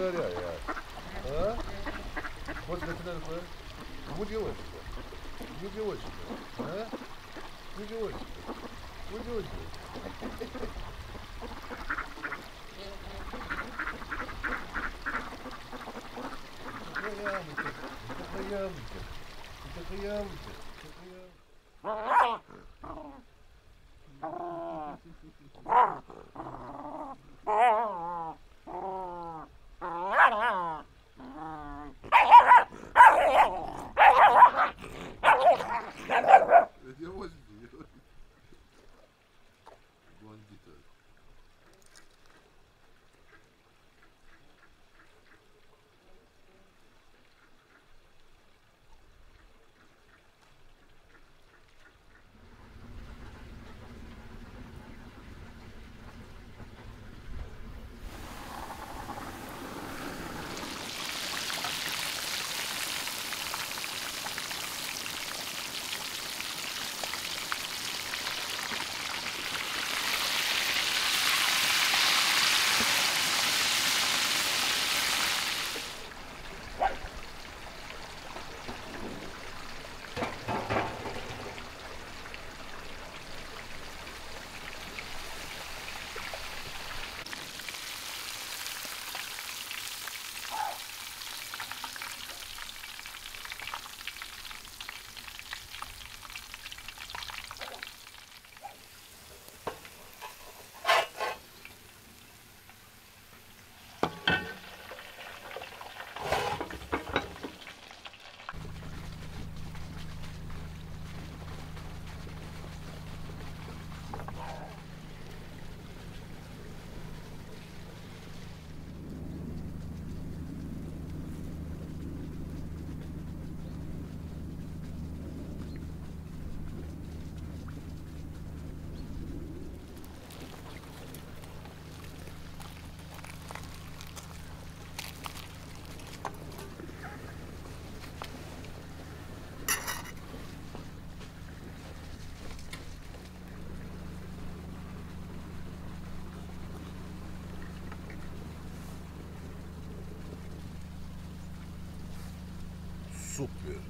Благодаря я. А? Вот это такое. Ну девочка. Ну девочка. А? Ну девочка. Ну девочка. Какая ямочка. sokmuyor.